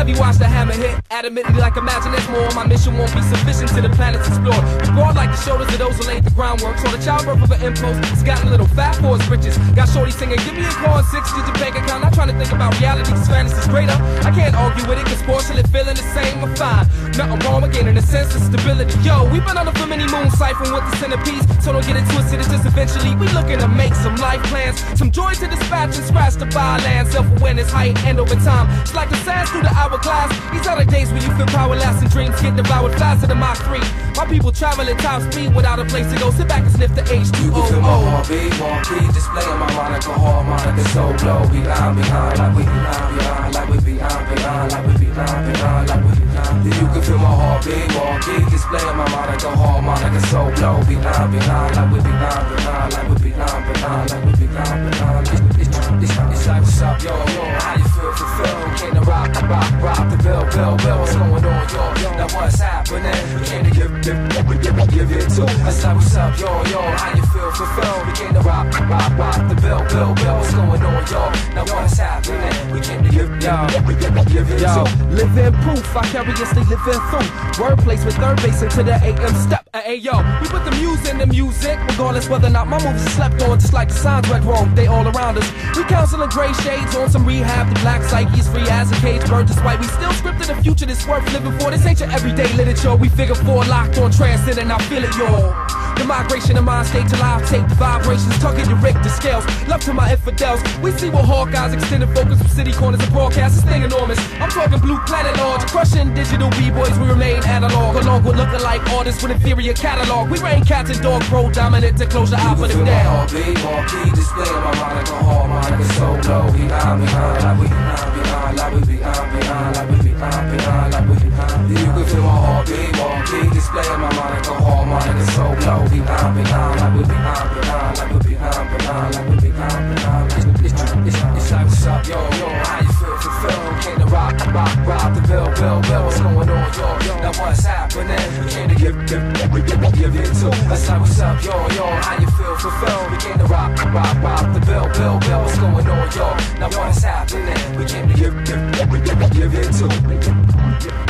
It's heavy, watch the hammer hit. Adamantly, like imagine there's more. My mission won't be sufficient to the planets explore. Broad like the shoulders of those who laid the groundwork. So the childbirth of an impulse has gotten a little fat for his britches. Got shorty singing, give me a call in six digit bank account. Not trying to think about reality, cause fantasy's greater. I can't argue with it, cause fortunately feeling the same, I'm fine. Nothing wrong with gaining a sense of stability. Yo, we've been under for many moons, ciphering with the centerpiece. So don't get it twisted, it's just eventually we looking to make some life plans. Some joy to dispatch and scratch the byland. Self awareness, height, and over time. It's like the sands through the hourglass. These are the days when you feel powerless lasting dreams get devoured faster than Mach 3. My people travel at top speed without a place to go. Sit back and sniff the H2O. You can feel my heartbeat, heartbeat, displaying my Monica harmonica so low. Behind, behind, like we behind, behind, like we behind, behind, like we behind, behind, like we behind. You can feel my heartbeat, heartbeat, displaying my Monica harmonica so low. Behind, behind, like we behind, behind, like we behind, behind, like we behind, behind. It's, it's, it's, it's like what's up, yo, yo, how you feel fulfilled? Came to rock, rock, rock the bell, bell, bell. What's going on, yo? Now what's happening? To give, give, it to. That's like what's up, yo, yo, how you feel fulfilled? We came to rock, rock, rock the bell, bell, bell. What's going on, yo? Now what's happening? We came to give, give, give, it to. living proof, vicariously living through. Word Wordplays with third base into the AM step. Hey yo, we put the music in the music, regardless whether or not my moves are slept on. Just like the signs read wrong, they all around us. We counseling gray shades on some rehab. The black psyche is free as a cage bird. White. We still scripted the future that's worth living for. This ain't your everyday literature. We figure four locked on and I feel it, y'all. The migration of mind state till I take the vibrations, tugging your Richter scales. Love to my infidels. We see what Hawkeyes extended focus from city corners and broadcasts. This thing enormous. I'm talking blue planet large, crushing digital b-boys. We remain analog, along with lookalike artists with inferior catalog. We reign cats and dog pro dominant to close your eye for the feel my down. heartbeat, heartbeat, my Monica harmonica so low. Behind, behind, like we behind, behind, like we behind, behind, like we behind, behind, like we behind. You can feel my heartbeat, heartbeat, displaying my Monica harmonica so low. Behind. It's, it's, it's, like what's up, yo, yo, how you feel fulfilled? Came to rock, rock, rock the bell, bell, bell. What's going on, yo? Now what's happening? We came to give, give, give, give, give it like what's up, yo, yo, how you feel fulfilled? We came to rock, rock, rock the bell, bell, bell. What's going on, yo? Now what's happening? We came to give, give, give, give, give.